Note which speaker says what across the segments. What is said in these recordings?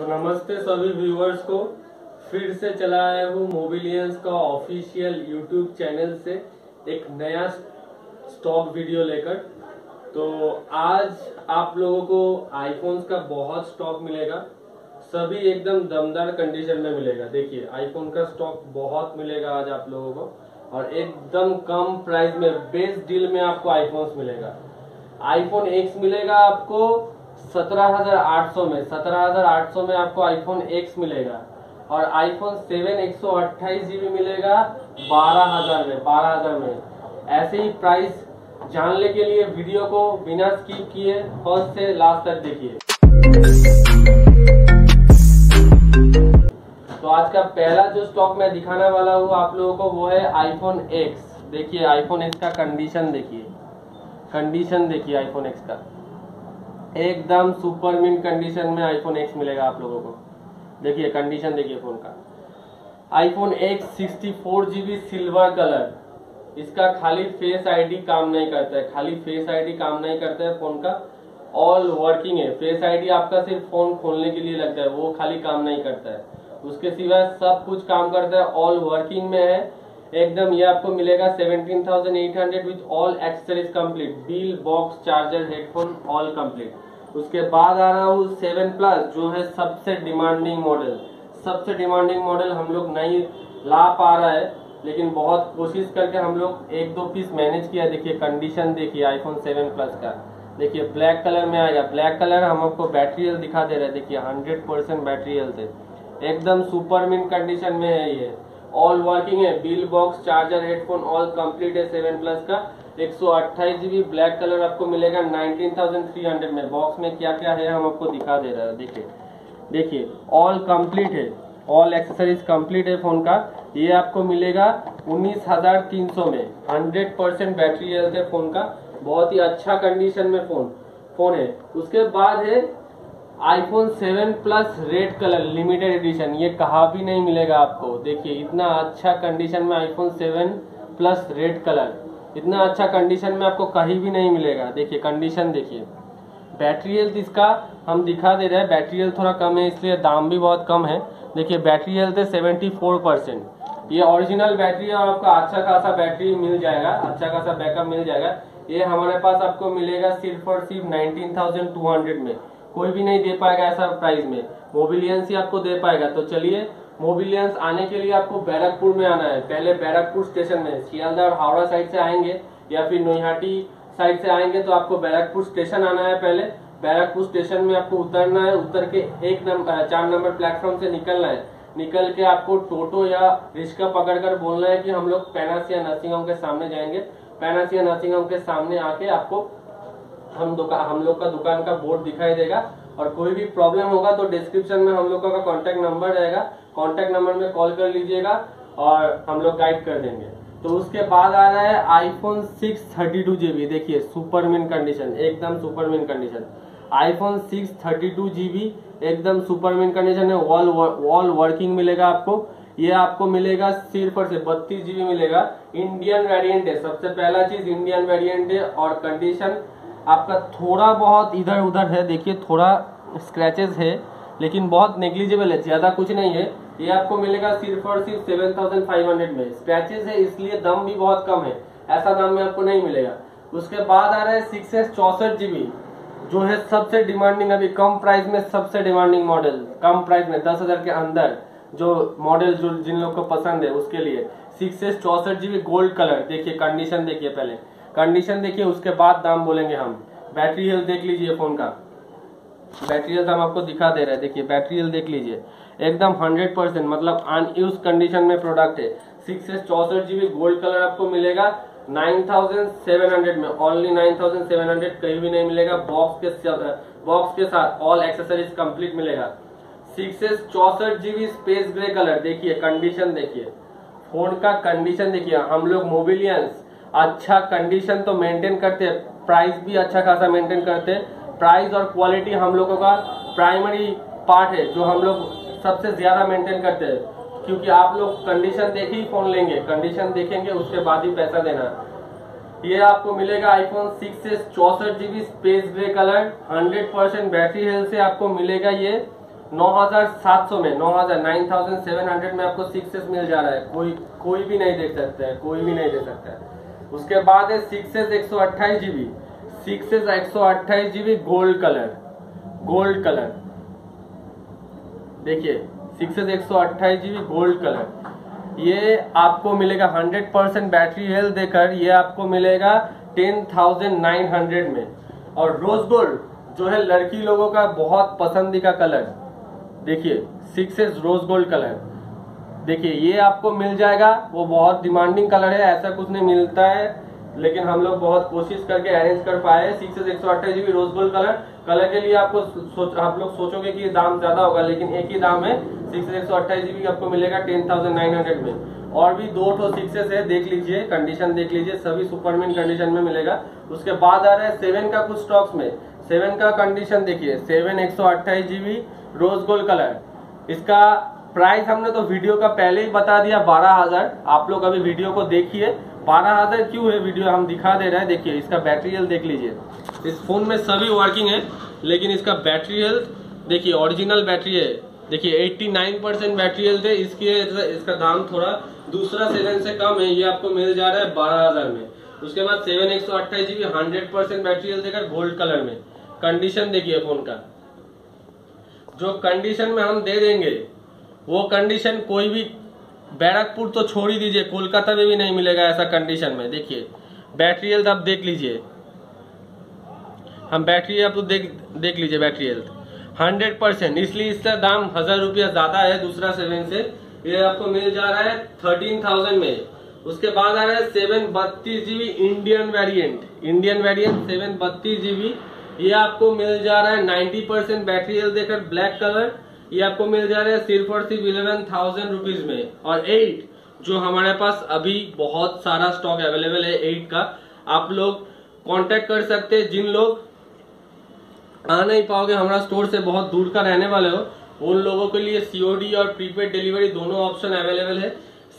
Speaker 1: तो नमस्ते सभी व्यूअर्स को फिर से चला आया हूँ मोबिलियंस का ऑफिशियल यूट्यूब चैनल से एक नया स्टॉक वीडियो लेकर। तो आज आप लोगों को आईफोन्स का बहुत स्टॉक मिलेगा। सभी एकदम दमदार कंडीशन में मिलेगा। देखिए आईफोन का स्टॉक बहुत मिलेगा आज आप लोगों को और एकदम कम प्राइस में बेस्ट डील में आपको आईफोन्स मिलेगा। आईफोन एक्स मिलेगा आपको सत्रह हज़ार आठ सौ में, सत्रह हज़ार आठ सौ में आपको आईफोन एक्स मिलेगा और आईफोन सेवन एक सौ अट्ठाईस जीबी मिलेगा बारह हज़ार में, बारह हज़ार में। ऐसे ही प्राइस जानने के लिए वीडियो को बिना स्किप किए फ़र्स्ट से लास्ट तक देखिए। तो आज का पहला जो स्टॉक मैं दिखाने वाला हूँ आप लोगों को, वो है आईफोन एक्स देखिए आईफोन एक्स का कंडीशन देखिए। कंडीशन देखिए आईफोन एक्स का। एकदम सुपर मिन कंडीशन में आईफोन एक्स मिलेगा आप लोगों को। देखिए कंडीशन देखिए फ़ोन का। IPhone X sixty four GB silver colour इसका खाली फेस आईडी काम नहीं करता है। खाली फेस आईडी काम नहीं करता है फ़ोन का। ऑल वर्किंग है। फेस आईडी आपका सिर्फ़ फ़ोन खोलने के लिए लगता है। वो खाली काम नहीं करता है। उसके सिवा सब कुछ काम करता है। ऑल वर्किंग में है। एकदम ये आपको मिलेगा 17,800 with all accessories complete bill box charger headphone all complete उसके बाद आ रहा हूँ सेवन प्लस जो है सबसे डिमांडिंग मॉडल सबसे डिमांडिंग मॉडल हम लोग नहीं ला पा रहा है लेकिन बहुत कोशिश करके हम लोग एक दो पीस मैनेज किया। देखिए कंडीशन देखिए आईफोन सेवन प्लस का। देखिए ब्लैक कलर में आएगा ब्लैक कलर हम आपको बैटरी हेल्थ दिखा दे रहे हैं। देखिए हंड्रेड परसेंट बैटरी हेल्थ है। एकदम सुपर मिन कंडीशन में है ये। ऑल वर्किंग है bill box charger headphone all complete है सेवन प्लस का। एक सौ अट्ठाईस जीबी ब्लैक कलर आपको मिलेगा नाइनटीन थाउज़ेंड थ्री हंड्रेड में। बॉक्स में क्या क्या है, हम आपको दिखा दे रहे हैं। देखिए देखिए ऑल कंप्लीट है। ऑल एक्सेसरीज कंप्लीट है फ़ोन का। ये आपको मिलेगा उन्नीस हज़ार तीन सौ में। हंड्रेड परसेंट बैटरी हेल्थ है फ़ोन का। बहुत ही अच्छा कंडीशन में फ़ोन फ़ोन है। उसके बाद है iPhone 7 plus red colour limited edition ये कहा भी नहीं मिलेगा आपको। देखिए, इतना अच्छा कंडीशन में आईफोन 7 प्लस रेड कलर इतना अच्छा कंडीशन में आपको कहीं भी नहीं मिलेगा। देखिए कंडीशन देखिए। बैटरी हेल्थ इसका हम दिखा दे रहे हैं। बैटरी हेल्थ थोड़ा कम है, इसलिए दाम भी बहुत कम है। देखिए बैटरी हेल्थ है सेवेंटी फोर परसेंट ये ओरिजिनल बैटरी है और आपको अच्छा खासा बैटरी मिल जाएगा। अच्छा खासा बैकअप मिल जाएगा। ये हमारे पास आपको मिलेगा सिर्फ़ और सिर्फ़ नाइनटीन थाउज़ेंड टू हंड्रेड में। कोई भी नहीं दे पाएगा ऐसा प्राइस में। मोबिलियंस ही आपको दे पाएगा। तो चलिए मोबिलियंस आने के लिए आपको बैरकपुर में आना है। पहले बैरकपुर स्टेशन में। सियालदा और हावड़ा साइड से आएँगे या फिर नोहाटी साइड से आएँगे तो आपको बैरकपुर स्टेशन आना है पहले। बैरकपुर स्टेशन में आपको उतरना है। उतर के एक नंबर चार नंबर प्लेटफॉर्म से निकलना है। निकल के आपको टोटो या रिक्शा पकड़कर बोलना है कि हम लोग पैनासिया नर्सिंग होम के सामने जाएँगे। पैनासिया नर्सिंग होम के सामने आके आपको हम दुकान हम लोग का दुकान का बोर्ड दिखाई देगा और कोई भी प्रॉब्लम होगा तो डिस्क्रिप्शन में हम लोग का कॉन्टेक्ट नंबर रहेगा। कॉन्टेक्ट नंबर में कॉल कर लीजिएगा और हम लोग गाइड कर देंगे। तो उसके बाद आ रहा है iPhone six thirty two GB देखिए सुपर मिन कंडीशन एकदम super mint condition iPhone six thirty two GB एकदम सुपर मिन कंडीशन है वॉल वॉल वर्किंग मिलेगा आपको। ये आपको मिलेगा सिर्फ़ और सिर्फ़ बत्तीस जीबी मिलेगा। इंडियन वेरिएंट है। सबसे पहला चीज़ इंडियन वेरिएंट है और कंडीशन आपका थोड़ा बहुत इधर उधर है, देखिए, थोड़ा स्क्रैचेस है, लेकिन बहुत नेग्लिजिबल है, ज़्यादा कुछ नहीं है। ये आपको मिलेगा सिर्फ़ और सिर्फ़ सेवन थाउज़ेंड फाइव हंड्रेड में। स्क्रैचेस है, इसलिए दाम भी बहुत कम है, ऐसा दाम में आपको नहीं मिलेगा। उसके बाद आ रहा है सिक्स एस चौसठ जीबी जो है सबसे डिमांडिंग अभी कम प्राइस में सबसे डिमांडिंग मॉडल कम प्राइस में, दस हज़ार के अंदर जो मॉडल जो जिन लोग को पसंद है, उसके लिए सिक्स एस चौसठ जीबी गोल्ड कलर देखिए कंडीशन देखिए पहले। कंडीशन देखिए, उसके बाद दाम बोलेंगे हम। बैटरी हेल्थ देख लीजिए फ़ोन का। बैटरी हेल्थ हम आपको दिखा दे रहे हैं। देखिए बैटरी हेल्थ देख लीजिए। एकदम हंड्रेड परसेंट मतलब अनयूज कंडीशन में प्रोडक्ट है। सिक्स एस चौसठ जीबी गोल्ड कलर आपको मिलेगा। नाइन थाउज़ेंड सेवन हंड्रेड में only nine thousand seven hundred कहीं भी नहीं मिलेगा। बॉक्स के बॉक्स के साथ ऑल एक्सेसरीज कंप्लीट मिलेगा। सिक्स एस चौसठ जीबी स्पेस ग्रे कलर देखिए कंडीशन देखिए। फ़ोन का कंडीशन देखिए, हम लोग मोबिलियंस अच्छा कंडीशन तो मेंटेन करते हैं। प्राइस भी अच्छा खासा मेंटेन करते हैं। प्राइस और क्वालिटी हम लोगों का प्राइमरी पार्ट है, जो हम लोग सबसे ज़्यादा मेंटेन करते हैं। क्योंकि आप लोग कंडीशन देख ही फ़ोन लेंगे। कंडीशन देखेंगे, उसके बाद ही पैसा देना। ये आपको मिलेगा आईफोन सिक्स से चौसठ GB space grey colour 100 percent battery health से आपको मिलेगा ये। 9700 में 9000 9700 में आपको सिक्स एस मिल जा रहा है। कोई कोई भी नहीं देख सकता है, कोई भी नहीं दे सकता है। उसके बाद है सिक्स एक सौ अट्ठाईस जीबी सिक्स एक सौ अट्ठाईस GB gold colour gold colour देखिए सिक्स एक सौ अट्ठाईस जीबी गोल्ड कलर ये आपको मिलेगा हंड्रेड परसेंट बैटरी हेल्थ देकर, ये आपको मिलेगा टेन थाउज़ेंड नाइन हंड्रेड में. और रोज गोल्ड जो है लड़की लोगों का बहुत पसंदीदा कलर देखिए सिक्स रोज गोल्ड कलर देखिए, ये आपको मिल जाएगा। वो बहुत डिमांडिंग कलर है, ऐसा कुछ नहीं मिलता है। लेकिन हम लोग बहुत कोशिश करके अरेंज कर पाए सिक्स एक सौ अट्ठाईस GB rose gold colour colour के लिए आपको सोच आप लोग सोचोगे कि दाम ज़्यादा होगा, लेकिन एक ही दाम है। सिक्स एक सौ अट्ठाईस जीबी आपको मिलेगा टेन थाउज़ेंड नाइन हंड्रेड में। और भी दो ठो सिक्सेस है, देख लीजिए कंडीशन देख लीजिए, सभी सुपरमिन कंडीशन में मिलेगा। उसके बाद आ रहा है सेवन का कुछ स्टॉक्स में। सेवन का कंडीशन देखिए सेवन एक सौ अट्ठाईस जीबी रोज गोल्ड कलर इसका प्राइस हमने तो वीडियो का पहले ही बता दिया, बारह हज़ार। आप लोग अभी वीडियो को देखिए। बारह हज़ार क्यों है वीडियो? हम दिखा दे रहे हैं। देखिए, इसका बैटरी हेल्थ देख लीजिए। इस फ़ोन में सभी वर्किंग है, लेकिन इसका बैटरी हेल्थ, देखिए ओरिजिनल बैटरी है। देखिए 89 परसेंट बैटरी हेल्थ है। इसकी इसका दाम थोड़ा दूसरा सेवन से कम है। ये आपको मिल जा रहा है बारह हज़ार में। उसके बाद सेवन एक सौ अट्ठाईस GB hundred percent battery health देकर गोल्ड कलर में। कंडीशन देखिए फ़ोन का। जो कंडीशन में हम दे देंगे वो कंडीशन कोई भी बैरकपुर तो छोड़ ही दीजिए, कोलकाता में भी नहीं मिलेगा ऐसा कंडीशन में। देखिए बैटरी हेल्थ आप देख लीजिए। हम बैटरी आप तो देख देख लीजिए बैटरी हेल्थ हंड्रेड परसेंट इसलिए इसका दाम हज़ार रुपया ज़्यादा है दूसरा सेवन से। ये आपको मिल जा रहा है थर्टीन थाउज़ेंड में। उसके बाद आ रहा है सेवन बत्तीस GB Indian variant Indian variant seven बत्तीस जीबी। ये आपको मिल जा रहा है नाइन्टी परसेंट बैटरी हेल्थ देकर। ब्लैक कलर ये आपको मिल जा रहा है सिर्फ़ और सिर्फ़ इलेवन थाउज़ेंड रुपीज़ में। और एट जो हमारे पास अभी बहुत सारा स्टॉक अवेलेबल है एट का, आप लोग कांटेक्ट कर सकते हैं। जिन लोग आ नहीं पाओगे, हमारा स्टोर से बहुत दूर का रहने वाले हो, उन लोगों के लिए सीओडी और प्रीपेड डिलीवरी दोनों ऑप्शन अवेलेबल है।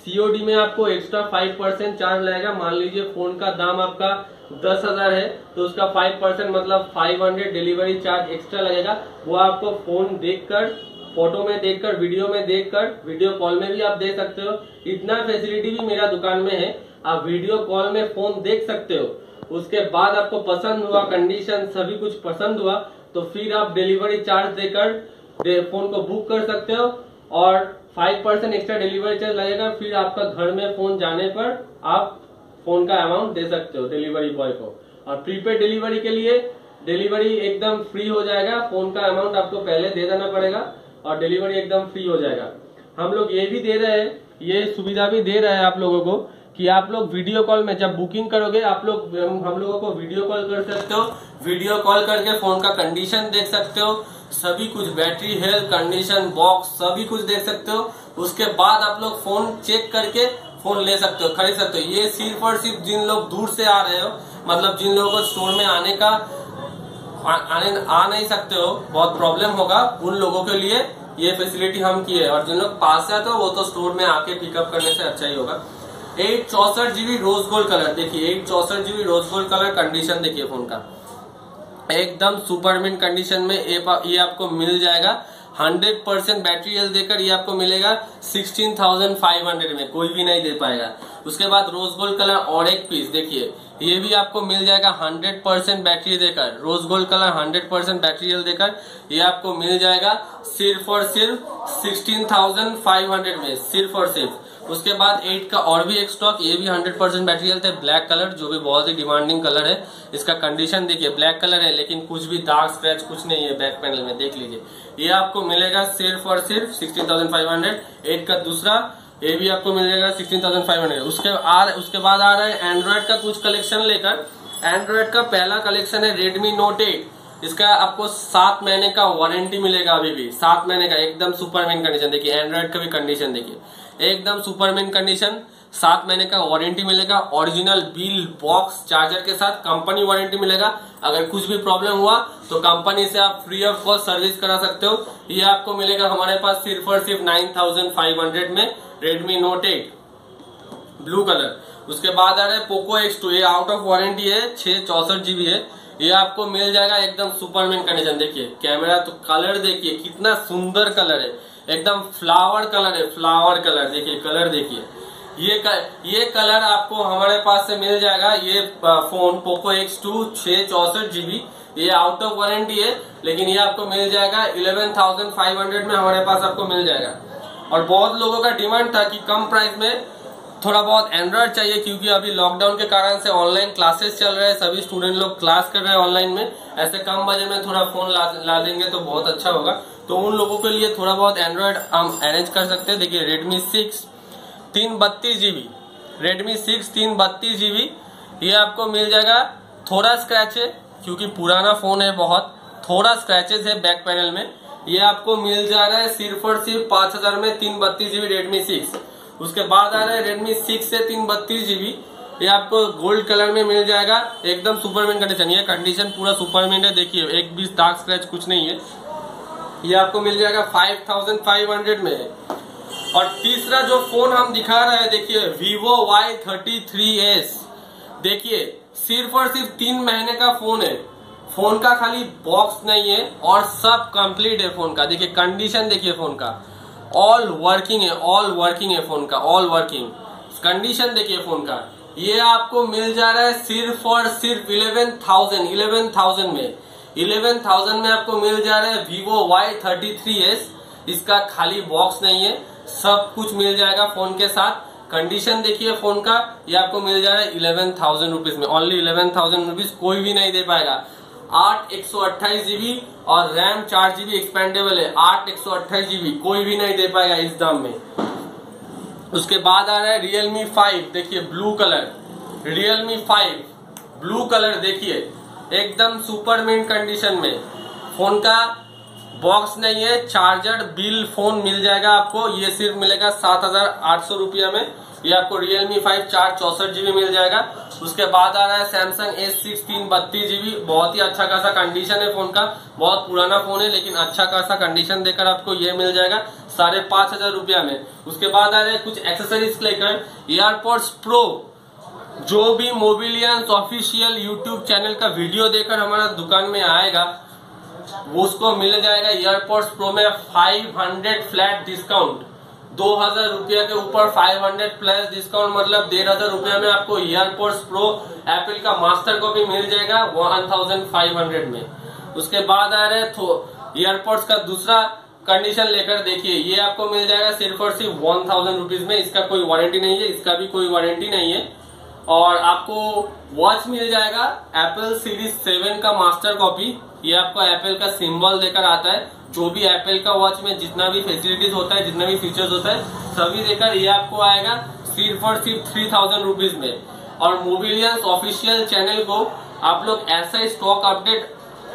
Speaker 1: सीओडी में आपको एक्स्ट्रा फाइव परसेंट चार्ज लगेगा। मान लीजिए फ़ोन का दाम आपका दस हज़ार है तो उसका फाइव परसेंट मतलब five hundred delivery charge extra लगेगा। वो आपको फ़ोन देखकर फ़ोटो में देखकर वीडियो में देखकर वीडियो कॉल में भी आप दे सकते हो। इतना फैसिलिटी भी मेरा दुकान में है आप वीडियो कॉल में फ़ोन देख सकते हो। उसके बाद आपको पसंद हुआ कंडीशन सभी कुछ पसंद हुआ तो फिर आप डिलीवरी चार्ज देकर दे, फ़ोन को बुक कर सकते हो और five percent extra delivery charge लगेगा। फिर आपका घर में फ़ोन जाने पर आप फ़ोन का अमाउंट दे सकते हो डिलीवरी बॉय को। और प्रीपेड डिलीवरी के लिए डिलीवरी एकदम फ्री हो जाएगा। फ़ोन का अमाउंट आपको पहले दे देना पड़ेगा। और डिलीवरी एकदम फ्री हो जाएगा। हम लोग ये भी दे रहे हैं, ये सुविधा भी दे रहे हैं आप लोगों को कि आप लोग वीडियो कॉल में जब बुकिंग करोगे, आप लोग, हम लोगों को वीडियो कॉल कर सकते हो वीडियो कॉल करके फ़ोन का कंडीशन देख सकते हो, सभी कुछ बैटरी हेल्थ कंडीशन बॉक्स सभी कुछ देख सकते हो, उसके बाद आप लोग फ़ोन चेक करके फ़ोन ले सकते हो, खरीद सकते हो। ये सिर्फ़ और सिर्फ़ जिन लोग दूर से आ रहे हो मतलब जिन लोगों को स्टोर में आने का आने, आ नहीं सकते हो, बहुत प्रॉब्लम होगा उन लोगों के लिए। ये फैसिलिटी हम किए और जिन लोग पास हो वो तो स्टोर में आके पिकअप करने से अच्छा ही होगा। एट चौसठ जीबी रोज गोल्ड कलर देखिए एट चौसठ GB rose gold colour condition देखिए फ़ोन का। एकदम सुपरमिन कंडीशन में ये आपको मिल जाएगा। हंड्रेड परसेंट बैटरी हेल्थ देकर ये आपको मिलेगा सिक्सटीन थाउज़ेंड फाइव हंड्रेड में, कोई भी नहीं दे पाएगा। उसके बाद रोज गोल्ड कलर और एक पीस देखिए ये भी आपको मिल जाएगा हंड्रेड परसेंट बैटरी देकर, rose gold colour hundred percent battery देकर, ये आपको मिल जाएगा सिर्फ़ और सिर्फ़ सिक्सटीन थाउज़ेंड फाइव हंड्रेड में, सिर्फ़ और सिर्फ़। उसके बाद एट का और भी एक स्टॉक ये भी हंड्रेड परसेंट बैटरी है ब्लैक कलर जो भी बहुत ही डिमांडिंग कलर है। इसका कंडीशन देखिए ब्लैक कलर है, लेकिन कुछ भी दाग स्क्रैच कुछ नहीं है बैक पैनल में, देख लीजिए। ये आपको मिलेगा सिर्फ़ और सिर्फ़ sixteen thousand five hundred, eight का दूसरा ये भी आपको मिल जाएगा सिक्सटीन थाउज़ेंड फाइव हंड्रेड उसके आ उसके बाद आ रहा है एंड्रॉयड का कुछ कलेक्शन लेकर। एंड्रॉयड का पहला कलेक्शन है रेडमी नोट एट इसका आपको सात महीने का वारंटी मिलेगा अभी भी। सात महीने का, एकदम सुपरमैन कंडीशन देखिए एंड्रॉइड का भी कंडीशन देखिए। एकदम सुपरमैन कंडीशन सात महीने का वारंटी मिलेगा। ओरिजिनल बिल बॉक्स चार्जर के साथ कंपनी वारंटी मिलेगा। अगर कुछ भी प्रॉब्लम हुआ तो कंपनी से आप फ्री ऑफ़ कॉस्ट सर्विस करा सकते हो। ये आपको मिलेगा हमारे पास सिर्फ़ और सिर्फ़ नाइन थाउज़ेंड फाइव हंड्रेड में Redmi Note eight blue colour उसके बाद आ रहा है पोको एक्स टू ये आउट ऑफ़ वारंटी है छह चौसठ जीबी है। ये आपको मिल जाएगा एकदम सुपरमैन कंडीशन देखिए कैमरा तो कलर देखिए कितना सुंदर कलर है। एकदम फ्लावर कलर है फ्लावर कलर देखिए कलर देखिए। ये कर, ये कलर आपको हमारे पास से मिल जाएगा। ये फ़ोन पोको एक्स टू छह चौसठ जीबी ये आउट ऑफ़ वारंटी है लेकिन ये आपको मिल जाएगा इलेवन थाउज़ेंड फाइव हंड्रेड में हमारे पास आपको मिल जाएगा। और बहुत लोगों का डिमांड था कि कम प्राइस में थोड़ा बहुत एंड्रॉइड चाहिए क्योंकि अभी लॉकडाउन के कारण से ऑनलाइन क्लासेस चल रहे हैं। सभी स्टूडेंट लोग क्लास कर रहे हैं ऑनलाइन में। ऐसे कम बजे में थोड़ा फ़ोन ला, ला देंगे तो बहुत अच्छा होगा। तो उन लोगों के लिए थोड़ा बहुत एंड्रॉइड हम अरेंज कर सकते हैं। देखिए रेडमी सिक्स तीन बत्तीस जीबी रेडमी सिक्स तीन बत्तीस जीबी ये आपको मिल जाएगा थोड़ा स्क्रैच है क्योंकि पुराना फ़ोन है बहुत। थोड़ा स्क्रैचेस है बैक पैनल में। ये आपको मिल जा रहा है सिर्फ़ और सिर्फ़ पाँच हज़ार में तीन बत्तीस जीबी रेडमी सिक्स उसके बाद आ रहा है रेडमी सिक्स से तीन बत्तीस जीबी ये आपको गोल्ड कलर में मिल जाएगा। एकदम सुपरमैन कंडीशन ये कंडीशन पूरा सुपरमैन है। देखिए, एक भी डार्क स्क्रैच कुछ नहीं है। ये आपको मिल जाएगा फाइव थाउज़ेंड फाइव हंड्रेड में। और तीसरा जो फ़ोन हम दिखा रहे हैं, देखिए Vivo Y thirty three S देखिए, सिर्फ़ और सिर्फ़ तीन महीने का फ़ोन है। फ़ोन का खाली बॉक्स नहीं है और सब कंप्लीट है फ़ोन का। देखिए कंडीशन देखिए फ़ोन का। ऑल वर्किंग है ऑल वर्किंग है फ़ोन का ऑल वर्किंग कंडीशन देखिए फ़ोन का। ये आपको मिल जा रहा है सिर्फ़ और सिर्फ़ इलेवन थाउज़ेंड इलेवन थाउज़ेंड में। इलेवन थाउज़ेंड में आपको मिल जा रहा है Vivo Y thirty three S इसका खाली बॉक्स नहीं है, सब कुछ मिल जाएगा फ़ोन के साथ। कंडीशन देखिए फ़ोन का, ये आपको मिल जा रहा है इलेवन थाउज़ेंड रुपीज़ में। ओनली इलेवन थाउज़ेंड रुपीज़ कोई भी नहीं दे पाएगा। आठ एक सौ अट्ठाईस जीबी और रैम चार जीबी एक्सपेंडेबल है। आठ एक सौ अट्ठाईस जीबी, कोई भी नहीं दे पाएगा इस दाम में। उसके बाद आ रहा है रियलमी फाइव देखिए blue colour Realme five blue colour देखिए, एकदम सुपर मिंट कंडीशन में। फ़ोन का बॉक्स नहीं है, चार्जर, बिल, फ़ोन मिल जाएगा आपको। ये सिर्फ़ मिलेगा सात हज़ार आठ सौ रुपया में। ये आपको रियलमी फाइव चार चौसठ जीबी मिल जाएगा। उसके बाद आ रहा है सैमसंग एस सिक्स तीन बत्तीस जीबी बहुत ही अच्छा खासा कंडीशन है फ़ोन का। बहुत पुराना फ़ोन है, लेकिन अच्छा खासा कंडीशन देकर आपको ये मिल जाएगा साढ़े पाँच हज़ार रुपया में। उसके बाद आ रहे हैं कुछ एक्सेसरीज लेकर। एयरपोर्ट्स प्रो जो भी मोबिलियंस ऑफिशियल यूट्यूब चैनल का वीडियो देकर हमारा दुकान में आएगा उसको मिल जाएगा एयरपोर्ट्स प्रो में 500 फ्लैट डिस्काउंट दो हज़ार रुपया के ऊपर 500 प्लस डिस्काउंट मतलब डेढ़ हज़ार रुपया में आपको ईयरपोर्ट्स प्रो एप्पल का मास्टर को भी मिल जाएगा वन थाउज़ेंड फाइव हंड्रेड में. उसके बाद आ रहे ईयरपोर्ट्स का दूसरा कंडीशन लेकर देखिए, ये आपको मिल जाएगा सिर्फ़ और सिर्फ़ वन थाउज़ेंड रुपीज़ में, इसका कोई वारंटी नहीं है, इसका भी कोई वारंटी नहीं है. और आपको वॉच मिल जाएगा एप्पल सीरीज़ सेवन का मास्टर कॉपी ये आपको एप्पल का सिंबल देकर आता है। जो भी एप्पल का वॉच में जितना भी फैसिलिटीज़ होता है, जितना भी फीचर्स होता है, सभी देकर ये आपको आएगा सिर्फ़ और सिर्फ़ थ्री थाउज़ेंड रुपीज़ में। और मोबिलियंस ऑफिशियल चैनल को आप लोग ऐसा स्टॉक अपडेट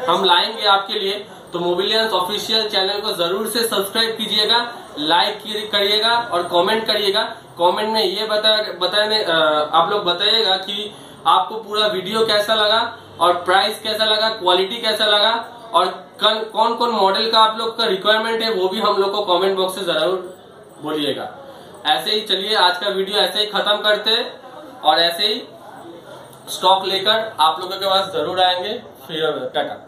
Speaker 1: हम लाएँगे आपके लिए। तो मोबिलियंस ऑफिशियल चैनल को ज़रूर से सब्सक्राइब कीजिएगा, लाइक करिएगा और कमेंट करिएगा। कमेंट में ये बता, बताने आप लोग बताइएगा कि आपको पूरा वीडियो कैसा लगा और प्राइस कैसा लगा, क्वालिटी कैसा लगा और कौन कौन मॉडल का आप लोग का रिक्वायरमेंट है, वो भी हम लोग को कमेंट बॉक्स से ज़रूर बोलिएगा। ऐसे ही चलिए, आज का वीडियो ऐसे ही खत्म करते और ऐसे ही स्टॉक लेकर आप लोगों के पास ज़रूर आएँगे। फिर टाटा